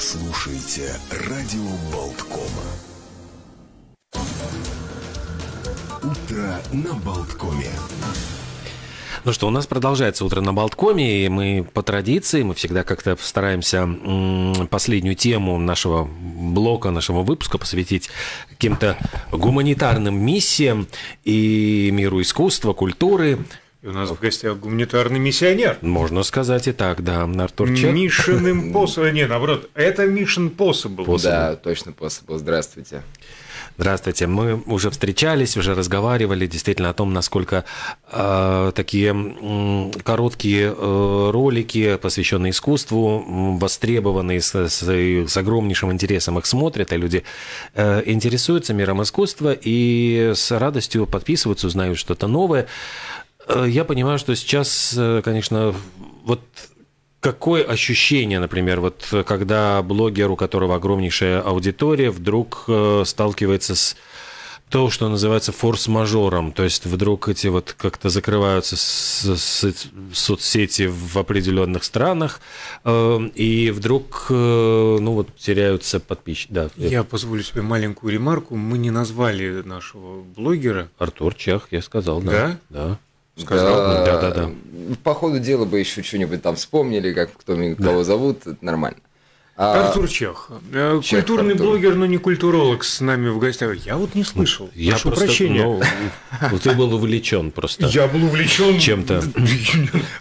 слушаете радио Болткома. Утро на Болткоме. Ну что, у нас продолжается утро на Болткоме, и мы по традиции, мы всегда как-то стараемся последнюю тему нашего блока, нашего выпуска посвятить каким-то гуманитарным миссиям и миру искусства, культуры. И у нас в гостях гуманитарный миссионер. Можно сказать и так, да, Артур Чек. Mission Impossible, не, наоборот, это Mission Possible. possible. Да, точно Possible, здравствуйте. Здравствуйте. Мы уже встречались, уже разговаривали действительно о том, насколько э, такие э, короткие э, ролики, посвященные искусству, востребованные с, с, с огромнейшим интересом их смотрят, и люди э, интересуются миром искусства и с радостью подписываются, узнают что-то новое. Э, я понимаю, что сейчас, э, конечно, вот Какое ощущение, например, вот когда блогер, у которого огромнейшая аудитория, вдруг э, сталкивается с то, что называется форс-мажором, то есть вдруг эти вот как-то закрываются с, с, соцсети в определенных странах, э, и вдруг, э, ну вот, теряются подписчики. Да. Я позволю себе маленькую ремарку. Мы не назвали нашего блогера. Артур Чех, я сказал, да. Да? Да сказал. Да, да, да, да. По ходу дела бы еще что-нибудь там вспомнили, как кто кого зовут, это нормально. А... Артур Чех, э, Чех культурный Артур. блогер, но не культуролог с нами в гостях. Я вот не слышал. Я Прошу просто, прощения. Ну, ты был увлечен просто. Я был увлечен чем-то.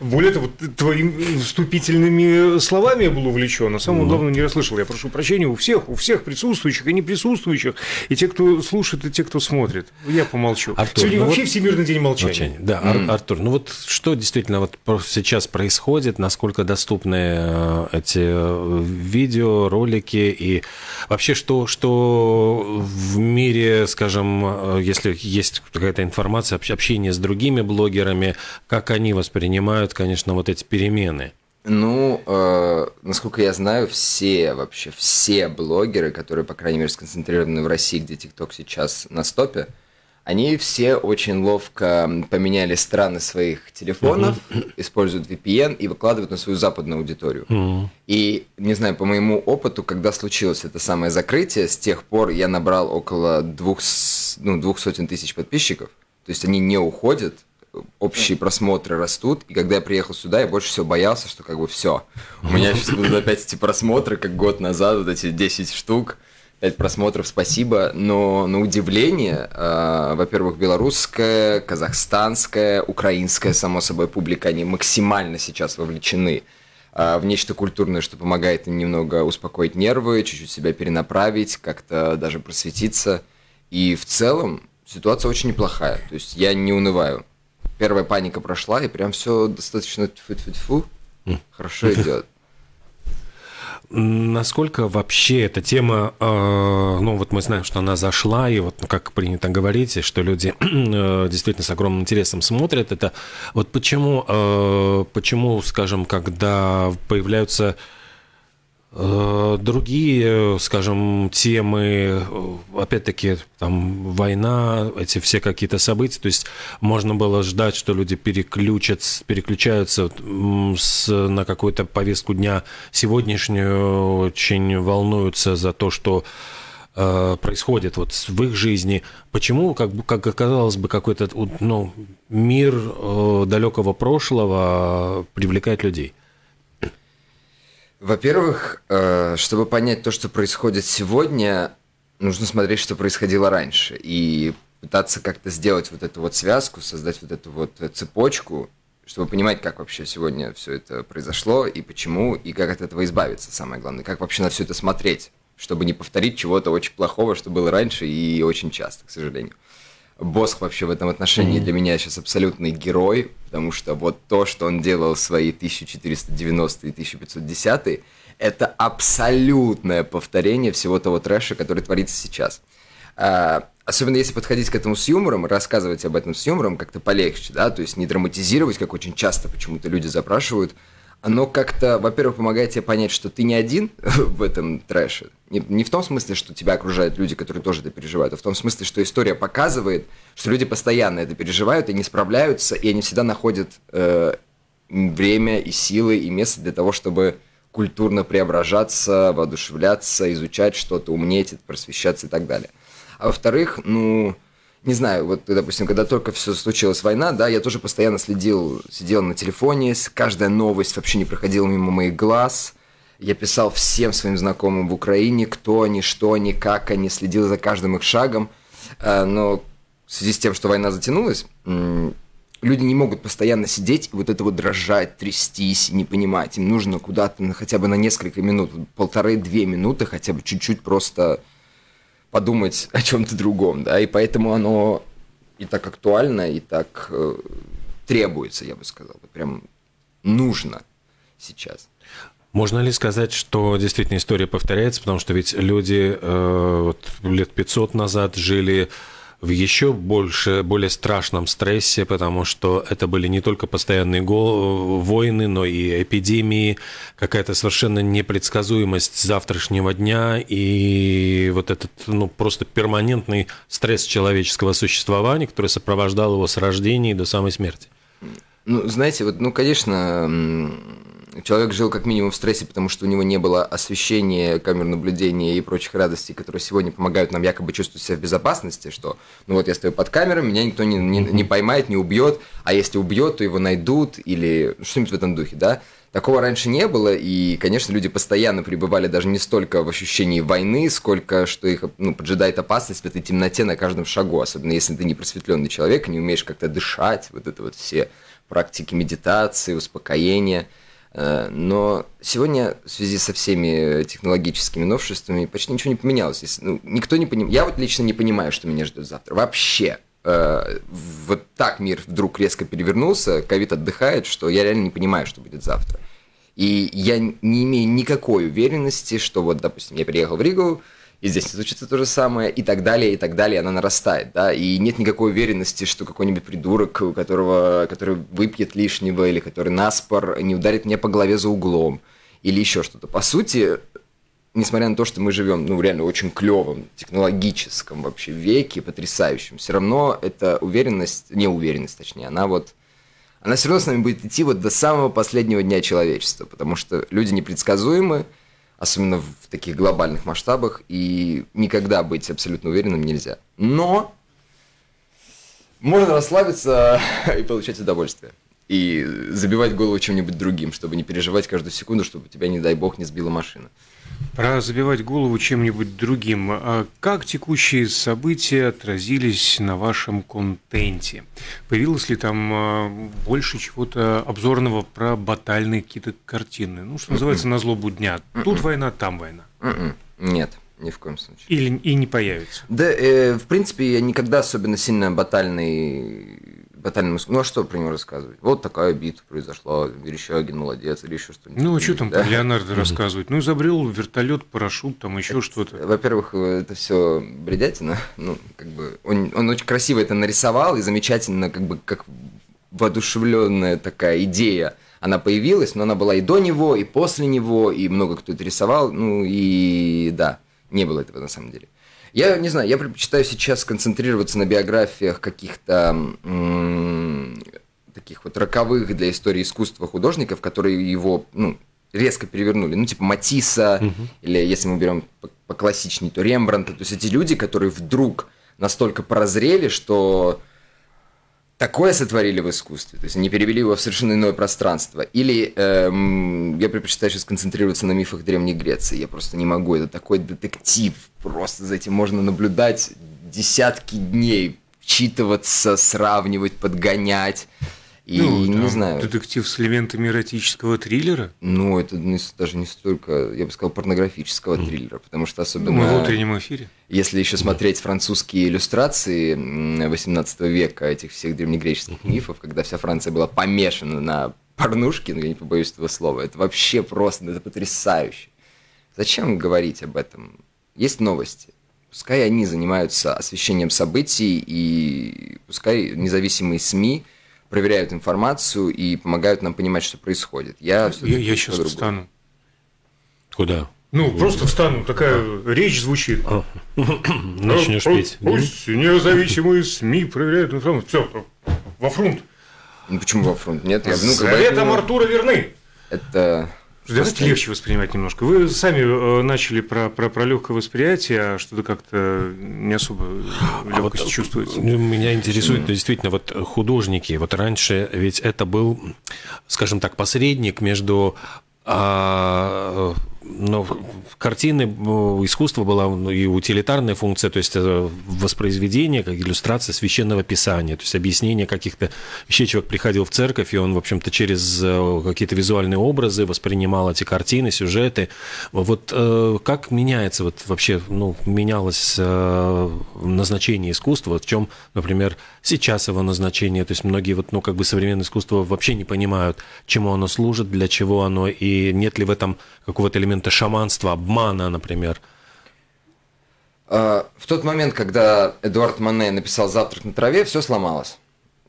Более того, твоими вступительными словами я был увлечен, а самое ну. главное не расслышал. Я прошу прощения у всех, у всех присутствующих и не присутствующих, и те, кто слушает, и те, кто смотрит. Я помолчу. Артур, Сегодня ну вообще вот... Всемирный день молчания. молчания. Да, mm. Артур, ну вот что действительно вот сейчас происходит, насколько доступны э, эти видео, видео, ролики и вообще что, что в мире, скажем, э, если есть какая-то информация, общение с другими блогерами, как они воспринимают, конечно, вот эти перемены? Ну, э, насколько я знаю, все вообще, все блогеры, которые, по крайней мере, сконцентрированы в России, где ТикТок сейчас на стопе, они все очень ловко поменяли страны своих телефонов, uh-huh. используют VPN и выкладывают на свою западную аудиторию. Uh-huh. И, не знаю, по моему опыту, когда случилось это самое закрытие, с тех пор я набрал около двух, ну, двух сотен тысяч подписчиков. То есть они не уходят, общие просмотры растут, и когда я приехал сюда, я больше всего боялся, что как бы все. У меня сейчас будут опять эти просмотры, как год назад, вот эти 10 штук. 5 просмотров, спасибо. Но на удивление, э, во-первых, белорусская, казахстанская, украинская, само собой, публика, они максимально сейчас вовлечены э, в нечто культурное, что помогает им немного успокоить нервы, чуть-чуть себя перенаправить, как-то даже просветиться. И в целом ситуация очень неплохая. То есть я не унываю. Первая паника прошла, и прям все достаточно тьфу-тьфу-тьфу. Хорошо идет. Насколько вообще эта тема, э, ну вот мы знаем, что она зашла, и вот ну, как принято говорить, что люди э, действительно с огромным интересом смотрят это. Вот почему, э, почему, скажем, когда появляются другие, скажем, темы, э, опять-таки, там, война, эти все какие-то события, то есть можно было ждать, что люди переключатся, переключаются с, на какую-то повестку дня сегодняшнюю, очень волнуются за то, что э, происходит вот в их жизни. Почему, как, как оказалось бы, какой-то ну, мир э, далекого прошлого привлекает людей? Во-первых, э, чтобы понять то, что происходит сегодня, нужно смотреть, что происходило раньше, и пытаться как-то сделать вот эту вот связку, создать вот эту вот цепочку, чтобы понимать, как вообще сегодня все это произошло, и почему, и как от этого избавиться, самое главное, как вообще на все это смотреть, чтобы не повторить чего-то очень плохого, что было раньше и очень часто, к сожалению. Босх вообще в этом отношении mm-hmm. для меня сейчас абсолютный герой, потому что вот то, что он делал в свои 1490 и 1510 это абсолютное повторение всего того трэша, который творится сейчас. А, особенно если подходить к этому с юмором, рассказывать об этом с юмором как-то полегче, да, то есть не драматизировать, как очень часто почему-то люди запрашивают, оно как-то, во-первых, помогает тебе понять, что ты не один в этом трэше. Не, не в том смысле, что тебя окружают люди, которые тоже это переживают, а в том смысле, что история показывает, что люди постоянно это переживают и не справляются, и они всегда находят э, время и силы и место для того, чтобы культурно преображаться, воодушевляться, изучать что-то, умнеть, просвещаться и так далее. А во-вторых, ну, не знаю, вот, допустим, когда только все случилась война, да, я тоже постоянно следил, сидел на телефоне, каждая новость вообще не проходила мимо моих глаз. Я писал всем своим знакомым в Украине, кто они, что они, как они, следил за каждым их шагом. Э, но в связи с тем, что война затянулась, люди не могут постоянно сидеть и вот это вот дрожать, трястись, не понимать. Им нужно куда-то хотя бы на несколько минут, полторы-две минуты хотя бы чуть-чуть просто подумать о чем-то другом, да, и поэтому оно и так актуально, и так э, требуется, я бы сказал, прям нужно сейчас. Можно ли сказать, что действительно история повторяется, потому что ведь люди э, вот, лет 500 назад жили в еще больше, более страшном стрессе, потому что это были не только постоянные войны, но и эпидемии, какая-то совершенно непредсказуемость завтрашнего дня и вот этот ну, просто перманентный стресс человеческого существования, который сопровождал его с рождения до самой смерти. Ну, знаете, вот, ну, конечно, человек жил как минимум в стрессе, потому что у него не было освещения, камер наблюдения и прочих радостей, которые сегодня помогают нам якобы чувствовать себя в безопасности, что ну вот я стою под камерой, меня никто не, не, не поймает, не убьет, а если убьет, то его найдут или что-нибудь в этом духе, да? Такого раньше не было, и, конечно, люди постоянно пребывали даже не столько в ощущении войны, сколько что их ну, поджидает опасность в этой темноте на каждом шагу, особенно если ты не просветленный человек, не умеешь как-то дышать, вот это вот все практики медитации, успокоения – но сегодня в связи со всеми технологическими новшествами почти ничего не поменялось. Ну, никто не поним... Я вот лично не понимаю, что меня ждет завтра. Вообще. Э, вот так мир вдруг резко перевернулся, ковид отдыхает, что я реально не понимаю, что будет завтра. И я не имею никакой уверенности, что вот, допустим, я приехал в Ригу, и здесь случится то же самое, и так далее, и так далее, она нарастает, да, и нет никакой уверенности, что какой-нибудь придурок, у которого, который выпьет лишнего, или который наспор, не ударит меня по голове за углом, или еще что-то. По сути, несмотря на то, что мы живем, ну, реально очень клевом, технологическом вообще веке, потрясающем, все равно эта уверенность, не уверенность, точнее, она вот, она все равно с нами будет идти вот до самого последнего дня человечества, потому что люди непредсказуемы, особенно в таких глобальных масштабах, и никогда быть абсолютно уверенным нельзя. Но можно расслабиться и получать удовольствие. И забивать голову чем-нибудь другим, чтобы не переживать каждую секунду, чтобы тебя, не дай бог, не сбила машина. Про забивать голову чем-нибудь другим. А как текущие события отразились на вашем контенте? Появилось ли там а, больше чего-то обзорного про батальные какие-то картины? Ну, что называется, на злобу дня. Тут война, там война. Нет. Ни в коем случае. Или и не появится. Да, э, в принципе, я никогда особенно сильно батальный батальном искусстве. Ну а что про него рассказывать? Вот такая битва произошла, Верещагин молодец или еще что-нибудь. Ну а что там да? про Леонардо рассказывать? Ну изобрел вертолет, парашют, там еще что-то. Во-первых, это все бредятина. Ну, как бы он, он очень красиво это нарисовал и замечательно, как бы как воодушевленная такая идея она появилась, но она была и до него, и после него, и много кто это рисовал, ну и да, не было этого на самом деле. Я не знаю, я предпочитаю сейчас концентрироваться на биографиях каких-то таких вот роковых для истории искусства художников, которые его ну, резко перевернули. Ну, типа Матисса, угу. или если мы берем по классичней, то Рембрандта. То есть эти люди, которые вдруг настолько прозрели, что такое сотворили в искусстве, то есть они перевели его в совершенно иное пространство. Или эм, я предпочитаю сейчас концентрироваться на мифах Древней Греции, я просто не могу, это такой детектив, просто за этим можно наблюдать десятки дней, вчитываться, сравнивать, подгонять. И ну, не знаю. Детектив с элементами эротического триллера? Ну, это даже не столько, я бы сказал, порнографического mm. триллера, потому что особенно... Ну, в утреннем эфире. Если еще смотреть французские иллюстрации 18 века этих всех древнегреческих mm-hmm. мифов, когда вся Франция была помешана на порнушке, ну, я не побоюсь этого слова, это вообще просто, это потрясающе. Зачем говорить об этом? Есть новости. Пускай они занимаются освещением событий, и пускай независимые СМИ – проверяют информацию и помогают нам понимать, что происходит. Я, я, я сейчас встану. Куда? Ну, просто встану, такая а. речь звучит. А. Начнешь а, петь. Пусть независимые СМИ проверяют информацию. Все, во фронт. Ну почему во фронт? Нет, я ну, Советом бы, Артура верны. Это Давайте легче воспринимать немножко. Вы сами э, начали про, про, про легкое восприятие, а что-то как-то не особо легкость а вот, чувствуете. Меня интересует действительно вот художники. Вот раньше ведь это был, скажем так, посредник между а, но картины, искусство была ну, и утилитарная функция, то есть э, воспроизведение, как иллюстрация священного писания, то есть объяснение каких-то вещей. Человек приходил в церковь, и он, в общем-то, через э, какие-то визуальные образы воспринимал эти картины, сюжеты. Вот э, как меняется вот вообще, ну, менялось назначение искусства, в чем, например, сейчас его назначение, то есть многие вот, ну, как бы современное искусство вообще не понимают, чему оно служит, для чего оно, и нет ли в этом какого-то элемента шаманства, обмана, например? А, в тот момент, когда Эдуард Мане написал «Завтрак на траве», все сломалось.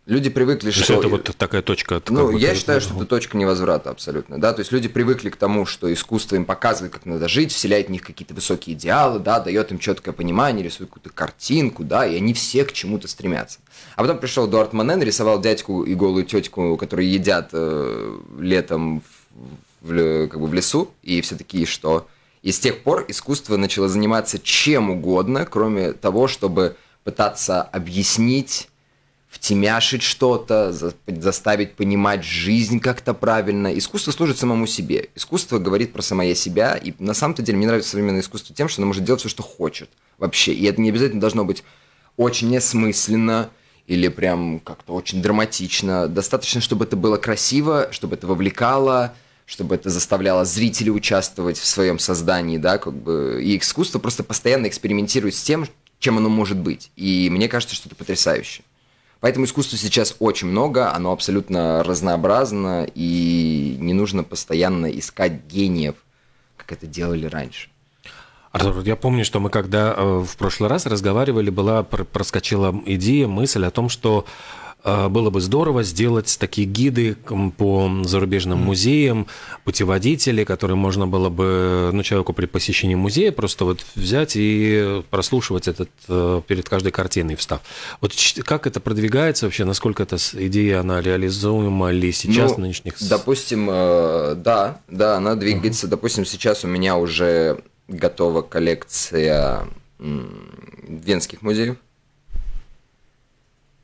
Люди привыкли, что... это вот такая точка... Ну, я считаю, что это точка невозврата абсолютно, да, то есть люди привыкли к тому, что искусство им показывает, как надо жить, вселяет в них какие-то высокие идеалы, да, дает им четкое понимание, рисует какую-то картинку, да, и они все к чему-то стремятся. А потом пришел Эдуард Мане, нарисовал дядьку и голую тетку, которые едят э, летом в, как бы в лесу, и все такие, что... И с тех пор искусство начало заниматься чем угодно, кроме того, чтобы пытаться объяснить, втемяшить что-то, заставить понимать жизнь как-то правильно. Искусство служит самому себе. Искусство говорит про самое себя. И на самом-то деле мне нравится современное искусство тем, что оно может делать все, что хочет вообще. И это не обязательно должно быть очень несмысленно или прям как-то очень драматично. Достаточно, чтобы это было красиво, чтобы это вовлекало, чтобы это заставляло зрителей участвовать в своем создании, да, как бы, и искусство просто постоянно экспериментирует с тем, чем оно может быть. И мне кажется, что это потрясающе. Поэтому искусства сейчас очень много, оно абсолютно разнообразно, и не нужно постоянно искать гениев, как это делали раньше. Артур, я помню, что мы когда э, в прошлый раз разговаривали, была проскочила идея, мысль о том, что было бы здорово сделать такие гиды по зарубежным музеям, путеводители, которые можно было бы ну, человеку при посещении музея просто вот взять и прослушивать этот э, перед каждой картиной встав. Вот как это продвигается вообще, насколько эта идея, она реализуема ли сейчас ну, нынешних... Допустим, э, да, да, она двигается. Uh-huh. Допустим, сейчас у меня уже готова коллекция венских музеев.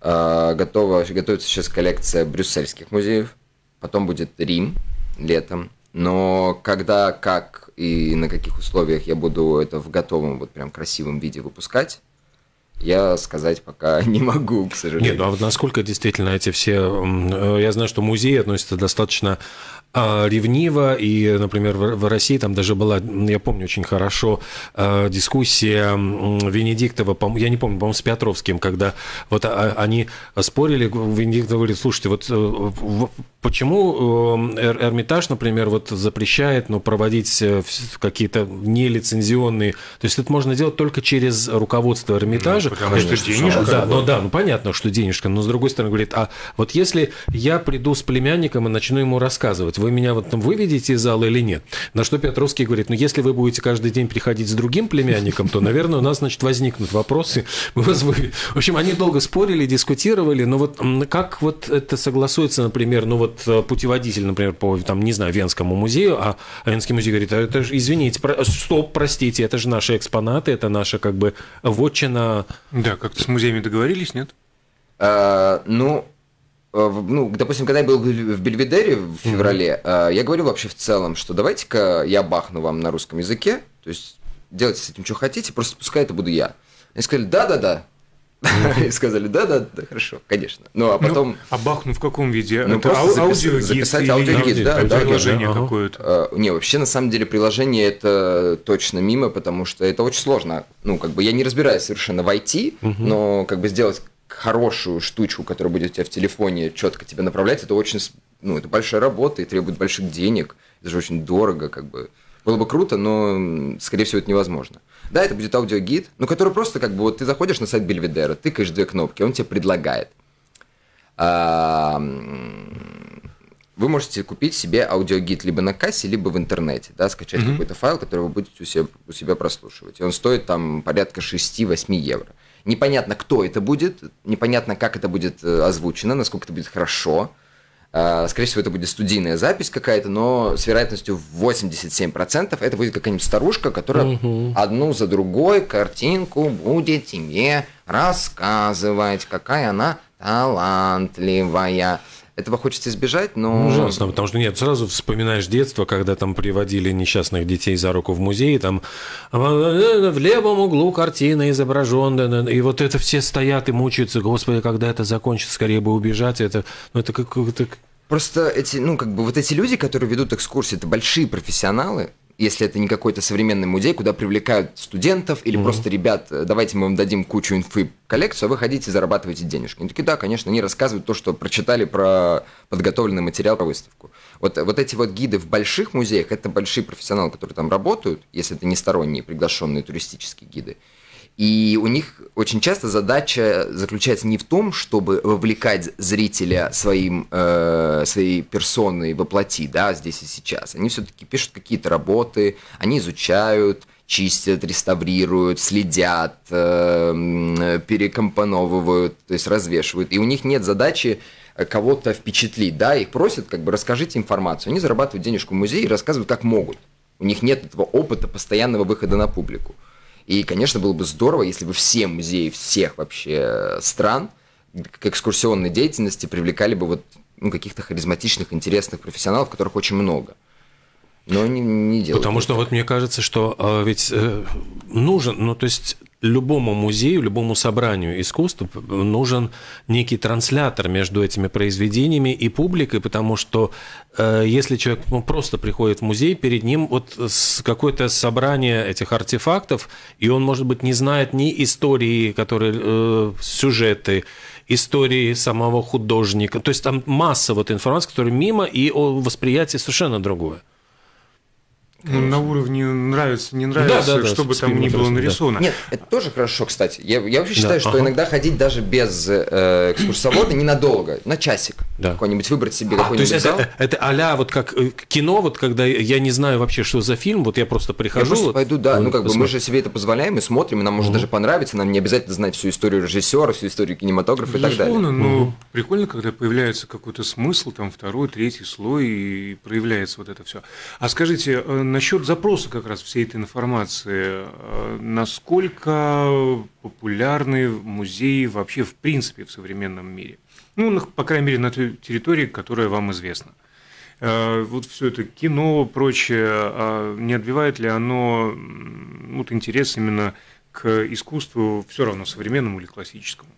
А, готова, готовится сейчас коллекция брюссельских музеев, потом будет Рим летом. Но когда, как и на каких условиях я буду это в готовом, вот прям красивом виде выпускать, я сказать пока не могу, к сожалению. Нет, ну а насколько действительно эти все... Э, я знаю, что музеи относятся достаточно ревниво, и, например, в России там даже была, я помню очень хорошо, а, дискуссия Венедиктова, я не помню, по-моему, с Петровским, когда вот а, они спорили, Венедиктов говорит, слушайте, вот э, почему э, Эрмитаж, например, вот запрещает ну, проводить э, какие-то нелицензионные, то есть это можно делать только через руководство Эрмитажа. Ну, потому что денежка. Да, ну да, ну понятно, что денежка, но с другой стороны говорит, а вот если я приду с племянником и начну ему рассказывать, вы меня вот там выведете из зала или нет? На что Петровский говорит, ну если вы будете каждый день приходить с другим племянником, то, наверное, у нас, значит, возникнут вопросы. Мы вас вы... В общем, они долго спорили, дискутировали, но вот как вот это согласуется, например, ну вот э, путеводитель, например, по, там, не знаю, Венскому музею, а Венский музей говорит, а это же, извините, про... стоп, простите, это же наши экспонаты, это наша как бы вотчина. Да, как-то с музеями договорились, нет? А, ну, ну, допустим, когда я был в Бельведере в феврале, mm-hmm. я говорил вообще в целом, что давайте-ка я бахну вам на русском языке, то есть делайте с этим, что хотите, просто пускай это буду я. Они сказали, да-да-да, и сказали, да, да, да, хорошо, конечно. Ну, а ну, потом... Ну, а бахну в каком виде? Ну, это просто аудиогид записать аудиогид, да, да, приложение да, какое-то. Не, вообще, на самом деле, приложение это точно мимо, потому что это очень сложно. Ну, как бы я не разбираюсь совершенно в IT, но как бы сделать хорошую штучку, которая будет у тебя в телефоне четко тебя направлять, это очень, ну, это большая работа и требует больших денег, это же очень дорого, как бы. Было бы круто, но, скорее всего, это невозможно. Да, это будет аудиогид, но который просто как бы вот ты заходишь на сайт Бельведера, тыкаешь две кнопки, он тебе предлагает. А, вы можете купить себе аудиогид либо на кассе, либо в интернете, да, скачать mm-hmm. какой-то файл, который вы будете у себя, у себя прослушивать. И он стоит там порядка 6-8 евро. Непонятно, кто это будет, непонятно, как это будет э, озвучено, насколько это будет хорошо. Э, скорее всего, это будет студийная запись какая-то, но с вероятностью в 87% это будет какая-нибудь старушка, которая угу. одну за другой картинку будет тебе рассказывать, какая она талантливая. Этого хочется избежать, но... Ужасно, потому что нет, сразу вспоминаешь детство, когда там приводили несчастных детей за руку в музей, там в левом углу картина изображена, и вот это все стоят и мучаются, господи, когда это закончится, скорее бы убежать, это, ну, это как-то... Просто эти, ну, как бы вот эти люди, которые ведут экскурсии, это большие профессионалы, если это не какой-то современный музей, куда привлекают студентов или mm-hmm. просто ребят, э, давайте мы вам дадим кучу инфы, коллекцию, а вы ходите зарабатываете денежки. Они такие, да, конечно, они рассказывают то, что прочитали про подготовленный материал про выставку. Вот, вот эти вот гиды в больших музеях, это большие профессионалы, которые там работают, если это не сторонние приглашенные туристические гиды. И у них очень часто задача заключается не в том, чтобы вовлекать зрителя своим, э, своей персоной воплоти, да, здесь и сейчас. Они все-таки пишут какие-то работы, они изучают, чистят, реставрируют, следят, э, перекомпоновывают, то есть развешивают. И у них нет задачи кого-то впечатлить, да, их просят, как бы, расскажите информацию. Они зарабатывают денежку в музее и рассказывают, как могут. У них нет этого опыта постоянного выхода на публику. И, конечно, было бы здорово, если бы все музеи всех вообще стран к экскурсионной деятельности привлекали бы вот ну, каких-то харизматичных, интересных профессионалов, которых очень много. Но не, не делают. Потому что вот мне кажется, что э, ведь э, нужен, ну то есть любому музею, любому собранию искусств нужен некий транслятор между этими произведениями и публикой, потому что э, если человек ну, просто приходит в музей, перед ним вот какое-то собрание этих артефактов, и он, может быть, не знает ни истории, которые э, сюжеты, истории самого художника. То есть там масса вот информации, которая мимо, и восприятие совершенно другое. Ну, на уровне нравится, не нравится, да, да, да, чтобы там ни было нарисовано. Да. Нет, это тоже хорошо, кстати. Я, я вообще считаю, да, что ага. иногда ходить даже без э, экскурсовода ненадолго, на часик. Да. Какой-нибудь выбрать себе а, какой-нибудь то есть зал. Это, это а вот как э, кино, вот когда я не знаю вообще, что за фильм, вот я просто прихожу. Я просто вот, пойду, да. Ну, как посмотрим. бы мы же себе это позволяем и смотрим, и нам может угу. даже понравиться, нам не обязательно знать всю историю режиссера, всю историю кинематографа Безусловно, и так далее. но угу. прикольно, когда появляется какой-то смысл, там второй, третий слой, и проявляется вот это все. А скажите, э, насчет запроса как раз всей этой информации. Э, насколько популярны музеи вообще в принципе в современном мире? Ну, по крайней мере, на той территории, которая вам известна. Э, вот все это кино, прочее, а не отбивает ли оно вот, интерес именно к искусству все равно современному или классическому?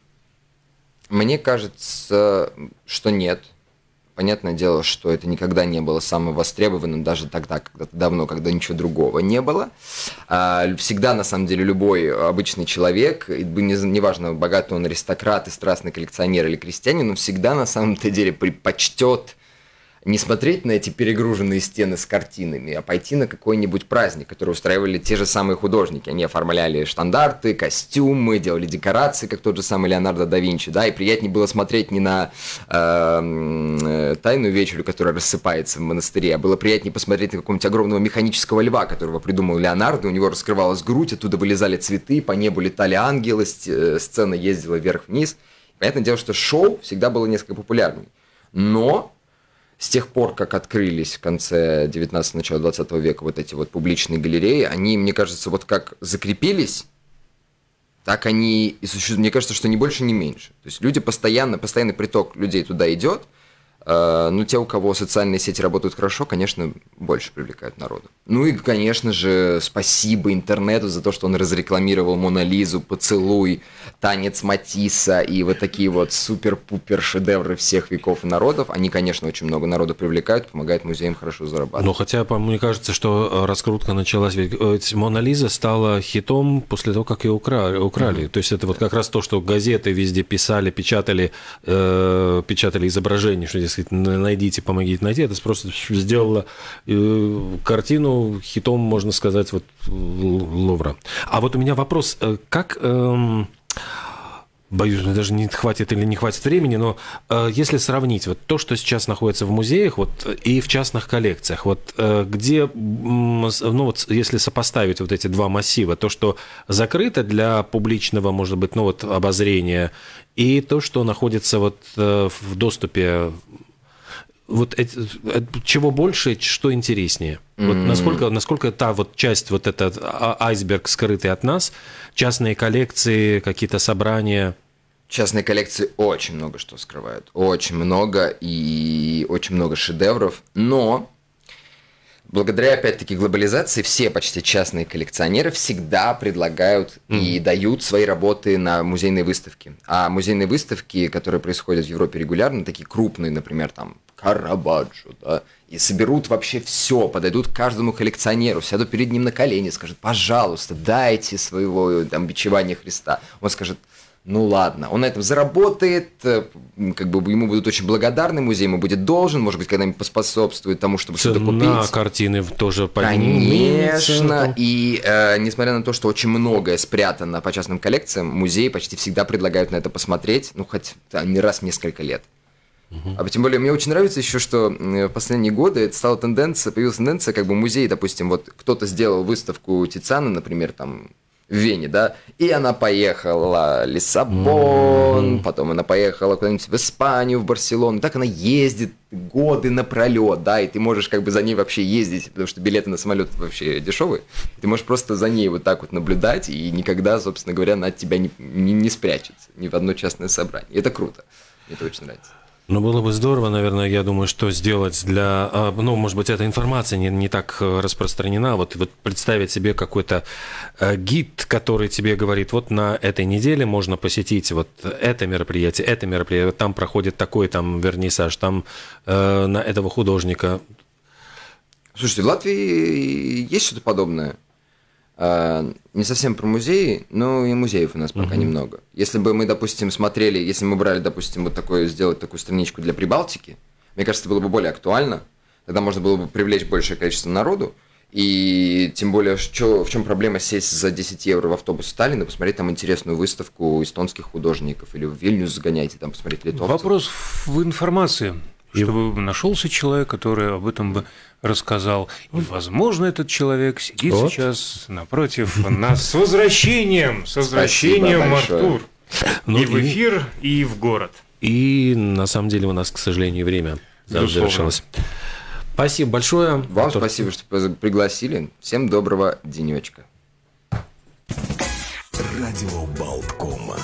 Мне кажется, что нет. Понятное дело, что это никогда не было самым востребованным, даже тогда, когда-то давно, когда ничего другого не было. А, всегда, на самом деле, любой обычный человек, неважно, богатый он аристократ и страстный коллекционер или крестьянин, он всегда, на самом-то деле, предпочтет не смотреть на эти перегруженные стены с картинами, а пойти на какой-нибудь праздник, который устраивали те же самые художники. Они оформляли штандарты, костюмы, делали декорации, как тот же самый Леонардо да Винчи, да, и приятнее было смотреть не на эм, э, тайную вечерю, которая рассыпается в монастыре, а было приятнее посмотреть на какого-нибудь огромного механического льва, которого придумал Леонардо, у него раскрывалась грудь, оттуда вылезали цветы, по небу летали ангелы, э, сцена ездила вверх-вниз. Понятное дело, что шоу всегда было несколько популярней. Но с тех пор, как открылись в конце 19 начала 20 века вот эти вот публичные галереи, они, мне кажется, вот как закрепились, так они и существуют. Мне кажется, что не больше, не меньше. То есть люди постоянно, постоянный приток людей туда идет – Э, ну, те, у кого социальные сети работают хорошо, конечно, больше привлекают народу. Ну и, конечно же, спасибо интернету за то, что он разрекламировал Мона Лизу, Поцелуй, Танец Матисса и вот такие вот супер-пупер шедевры всех веков и народов. Они, конечно, очень много народу привлекают, помогают музеям хорошо зарабатывать. Но хотя, мне кажется, что э, раскрутка началась, ведь э, Мона Лиза стала хитом после того, как ее украли. украли. Mm-hmm. То есть это вот как раз то, что газеты везде писали, печатали, э, печатали изображения, что здесь сказать, найдите, помогите найти. Это просто сделало э, картину хитом, можно сказать, вот Лувра. А вот у меня вопрос, э, как... Эм, боюсь, мне даже не хватит или не хватит времени, но э, если сравнить вот то, что сейчас находится в музеях, вот и в частных коллекциях, вот э, где, ну вот если сопоставить вот эти два массива, то, что закрыто для публичного, может быть, ну вот обозрения, и то, что находится вот э, в доступе вот эти, э, чего больше, что интереснее? Вот насколько, насколько та вот часть, вот этот а- айсберг, скрытый от нас, частные коллекции, какие-то собрания – Частные коллекции очень много что скрывают. Очень много и очень много шедевров. Но благодаря, опять-таки, глобализации все почти частные коллекционеры всегда предлагают mm-hmm. и дают свои работы на музейные выставки. А музейные выставки, которые происходят в Европе регулярно, такие крупные, например, там Карабаджо, да, и соберут вообще все, подойдут к каждому коллекционеру, сядут перед ним на колени, скажут, пожалуйста, дайте своего там бичевания Христа. Он скажет, ну ладно, он на этом заработает, э, как бы ему будут очень благодарны, музей ему будет должен, может быть, когда-нибудь поспособствует тому, чтобы что-то купить. На картины тоже Конечно, и э, несмотря на то, что очень многое спрятано по частным коллекциям, музеи почти всегда предлагают на это посмотреть, ну, хоть не раз в несколько лет. Угу. А тем более, мне очень нравится еще, что в последние годы это стала тенденция, появилась тенденция, как бы музей, допустим, вот кто-то сделал выставку Тициана, например, там в Вене, да, и она поехала в Лиссабон, mm-hmm. потом она поехала куда-нибудь в Испанию, в Барселону, так она ездит годы напролет, да, и ты можешь как бы за ней вообще ездить, потому что билеты на самолет вообще дешевые, ты можешь просто за ней вот так вот наблюдать, и никогда, собственно говоря, она от тебя не, не, не спрячется ни в одно частное собрание. И это круто, мне это очень нравится. Ну, было бы здорово, наверное, я думаю, что сделать для... А, ну, может быть, эта информация не, не так э, распространена. Вот, вот представить себе какой-то э, гид, который тебе говорит, вот на этой неделе можно посетить вот это мероприятие, это мероприятие, там проходит такой там вернисаж, там э, на этого художника. Слушайте, в Латвии есть что-то подобное? А, не совсем про музеи, но и музеев у нас пока угу. немного. Если бы мы, допустим, смотрели, если мы брали, допустим, вот такое, сделать такую страничку для Прибалтики, мне кажется, было бы более актуально. Тогда можно было бы привлечь большее количество народу. И тем более, что, в чем проблема сесть за 10 евро в автобус Сталина, посмотреть там интересную выставку эстонских художников, или в Вильнюс загоняйте, там посмотреть литовцев. Вопрос в информации. Чтобы нашелся человек, который об этом бы рассказал. И, возможно, этот человек сидит вот. сейчас напротив нас с возвращением, с возвращением, Артур. Ну, и в эфир, и в город. И на самом деле у нас, к сожалению, время завершилось. Спасибо большое. Вам Артур. спасибо, что пригласили. Всем доброго денечка. Радио Болткома.